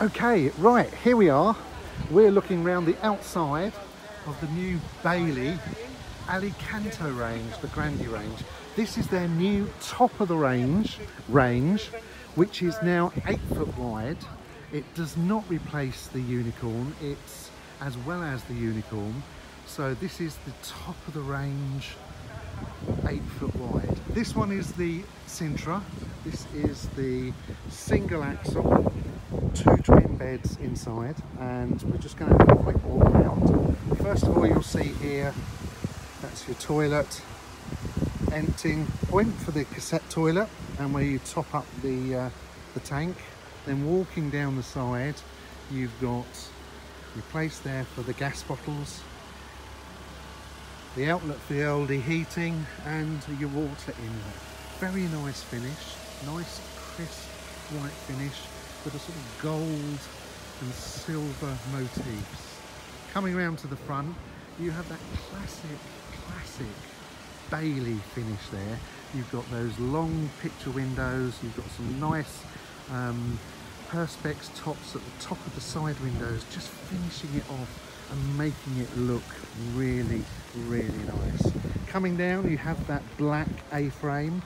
Okay, right, here we are. We're looking around the outside of the new Bailey Alicanto range, the Grande range. This is their new top of the range range, which is now eight foot wide. It does not replace the Unicorn, it's as well as the Unicorn. So this is the top of the range, eight foot wide. This one is the Sintra. This is the single axle, two twin beds inside, and we're just going to have a quick walk around. First of all, you'll see here, that's your toilet, emptying point for the cassette toilet, and where you top up the, uh, the tank. Then walking down the side, you've got your place there for the gas bottles, the outlet for the Alde heating, and your water inlet. Very nice finish, nice crisp white finish with a sort of gold and silver motifs. Coming around to the front, you have that classic, classic Bailey finish there. You've got those long picture windows, you've got some nice um, perspex tops at the top of the side windows, just finishing it off and making it look really, really nice. Coming down, you have that black A-frame,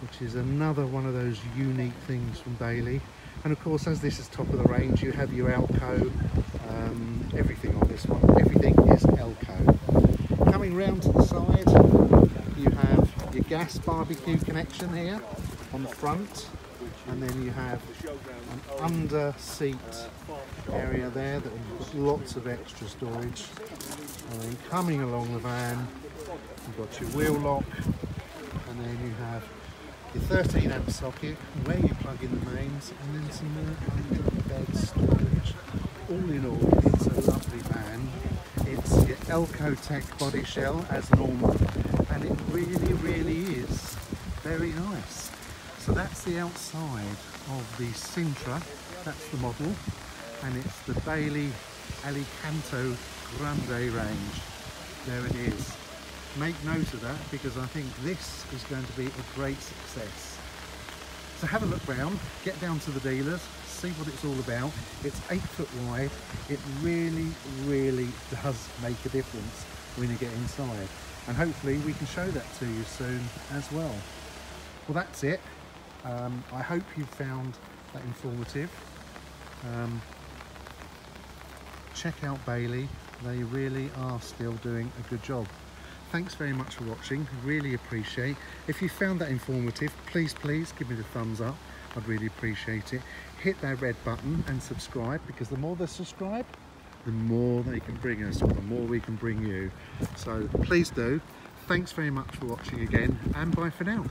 which is another one of those unique things from Bailey. And of course, as this is top of the range, you have your AL-KO, um, everything on this one. Everything is AL-KO. Coming round to the side, you have your gas barbecue connection here on the front. And then you have an under seat area there that has lots of extra storage. And then coming along the van, you've got your wheel lock, and then you have your 13 amp socket where you plug in the mains and then some more under bed storage. All in all, it's a lovely van. It's your Elco Tech body shell as normal and it really, really is very nice. So that's the outside of the Sintra, that's the model, and it's the Bailey Alicanto Grande range. There it is make note of that because I think this is going to be a great success. So have a look round, get down to the dealers, see what it's all about. It's eight foot wide. It really, really does make a difference when you get inside. And hopefully we can show that to you soon as well. Well, that's it. Um, I hope you found that informative. Um, check out Bailey. They really are still doing a good job thanks very much for watching. Really appreciate. If you found that informative please please give me the thumbs up. I'd really appreciate it. Hit that red button and subscribe because the more they subscribe the more they can bring us or the more we can bring you. So please do. Thanks very much for watching again and bye for now